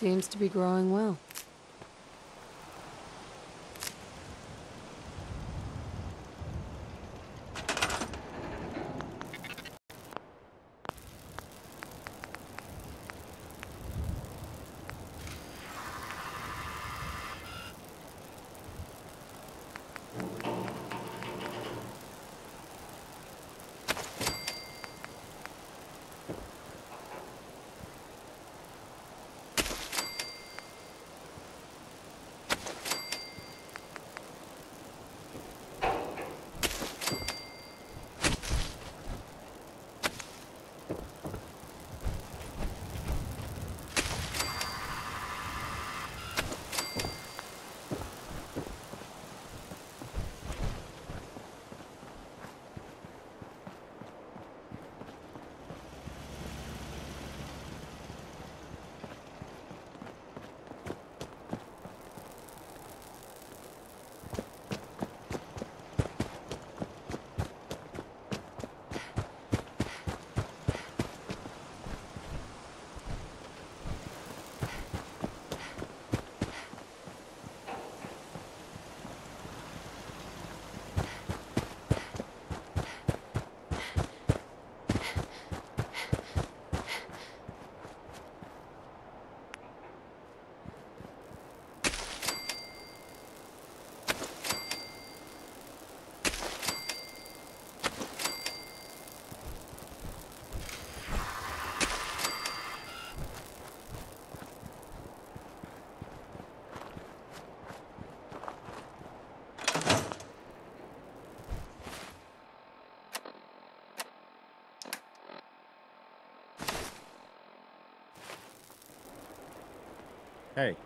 Seems to be growing well. Hey,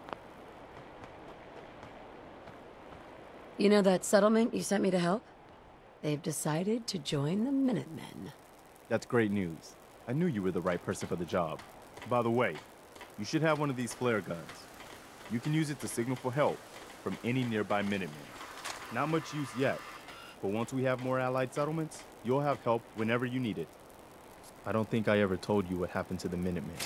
You know that settlement you sent me to help? They've decided to join the Minutemen. that's great news. I knew you were the right person for the job. By the way, you should have one of these flare guns. You can use it to signal for help from any nearby Minutemen. Not much use yet, but once we have more allied settlements, you'll have help whenever you need it. I don't think I ever told you what happened to the Minutemen.